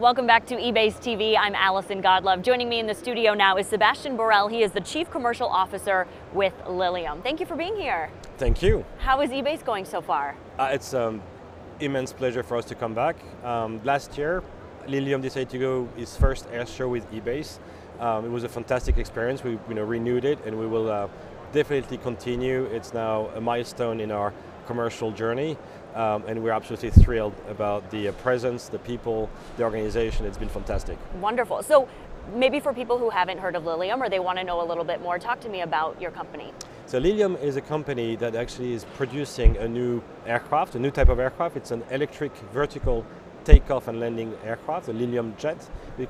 Welcome back to EBACE TV. I'm Allison Godlove. Joining me in the studio now is Sebastien Borel. He is the Chief Commercial Officer with Lilium. Thank you for being here. Thank you. How is EBACE going so far? Uh, it's an um, immense pleasure for us to come back. Um, last year, Lilium decided to go its first air show with EBACE. Um, it was a fantastic experience. We you know, renewed it and we will uh, definitely continue. It's now a milestone in our commercial journey. Um, and we're absolutely thrilled about the uh, presence, the people, the organization. It's been fantastic. Wonderful. So, maybe for people who haven't heard of Lilium or they want to know a little bit more, talk to me about your company. So, Lilium is a company that actually is producing a new aircraft, a new type of aircraft. It's an electric vertical takeoff and landing aircraft, the Lilium Jet.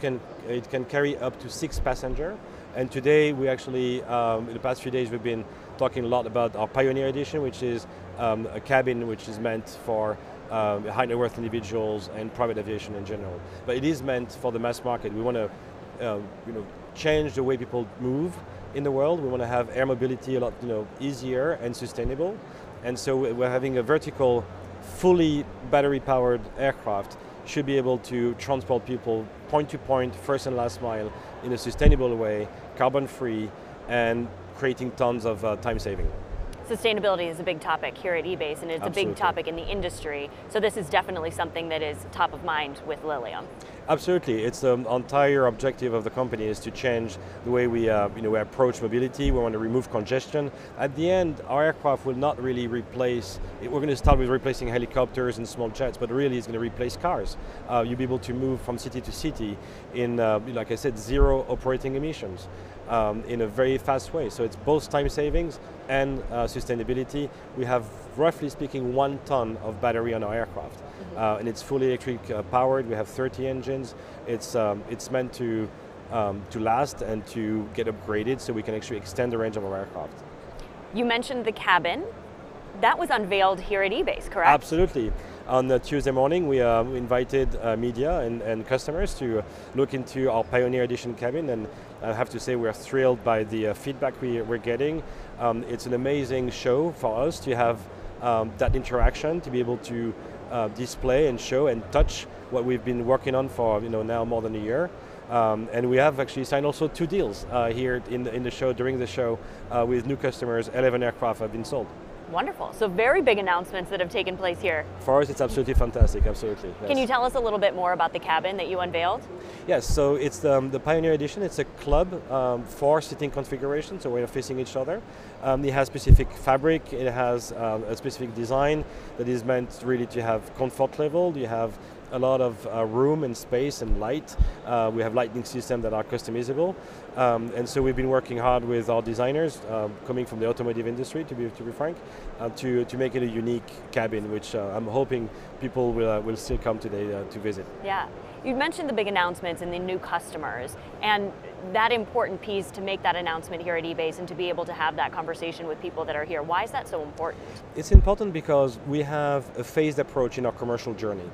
Can, it can carry up to six passengers. And today we actually, um, in the past few days, we've been talking a lot about our Pioneer Edition, which is um, a cabin which is meant for um, high net worth individuals and private aviation in general. But it is meant for the mass market. We want to uh, you know, change the way people move in the world. We want to have air mobility a lot you know, easier and sustainable. And so we're having a vertical, fully battery powered aircraft should be able to transport people point to point, first and last mile, in a sustainable way, carbon free, and creating tons of uh, time saving. Sustainability is a big topic here at EBACE, and it's Absolutely. a big topic in the industry. So this is definitely something that is top of mind with Lilium. Absolutely, it's the entire objective of the company is to change the way we, uh, you know, we approach mobility. We want to remove congestion. At the end, our aircraft will not really replace. We're going to start with replacing helicopters and small jets, but really, it's going to replace cars. Uh, you'll be able to move from city to city in, uh, like I said, zero operating emissions um, in a very fast way. So it's both time savings and uh, sustainability. We have, roughly speaking, one ton of battery on our aircraft, mm-hmm. uh, and it's fully electric uh, powered. We have 30 engines. It's um, it's meant to um, to last and to get upgraded, so we can actually extend the range of our aircraft. You mentioned the cabin. That was unveiled here at EBACE, correct? Absolutely. On Tuesday morning, we uh, invited uh, media and, and, customers to look into our Pioneer Edition cabin, and I have to say we're thrilled by the uh, feedback we, are getting. Um, it's an amazing show for us to have um, that interaction, to be able to uh, display and show and touch what we've been working on for you know now more than a year. Um, and we have actually signed also two deals uh, here in the, in the show during the show uh, with new customers. 11 aircraft have been sold. Wonderful. So very big announcements that have taken place here. For us, it's absolutely fantastic. Absolutely. Yes. Can you tell us a little bit more about the cabin that you unveiled? Yes. So it's the, um, the Pioneer Edition. It's a club um, four sitting configuration, so we're facing each other. Um, it has specific fabric. It has um, a specific design that is meant really to have comfort level. You have a lot of uh, room and space and light. Uh, we have lighting systems that are customizable. Um, and so we've been working hard with our designers um, coming from the automotive industry, to be, to be frank, uh, to, to make it a unique cabin, which uh, I'm hoping people will, uh, will still come today uh, to visit. Yeah. You mentioned the big announcements and the new customers, and that important piece to make that announcement here at EBACE and to be able to have that conversation with people that are here. Why is that so important? It's important because we have a phased approach in our commercial journey.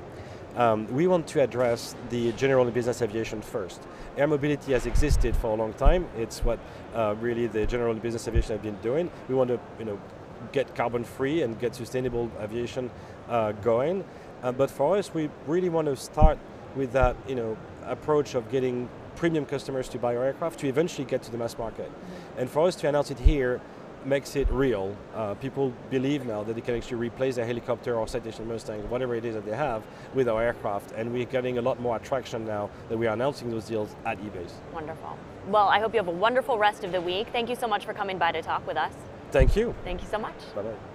Um, we want to address the general business aviation first. Air mobility has existed for a long time. It's what uh, really the general business aviation have been doing. We want to, you know, get carbon free and get sustainable aviation uh, going. Uh, but for us, we really want to start with that, you know, approach of getting premium customers to buy our aircraft to eventually get to the mass market. Mm-hmm. And for us to announce it here makes it real. Uh, people believe now that they can actually replace their helicopter or Citation Mustang, whatever it is that they have, with our aircraft. And we're getting a lot more attraction now that we are announcing those deals at EBACE. Wonderful. Well, I hope you have a wonderful rest of the week. Thank you so much for coming by to talk with us. Thank you. Thank you so much. Bye-bye.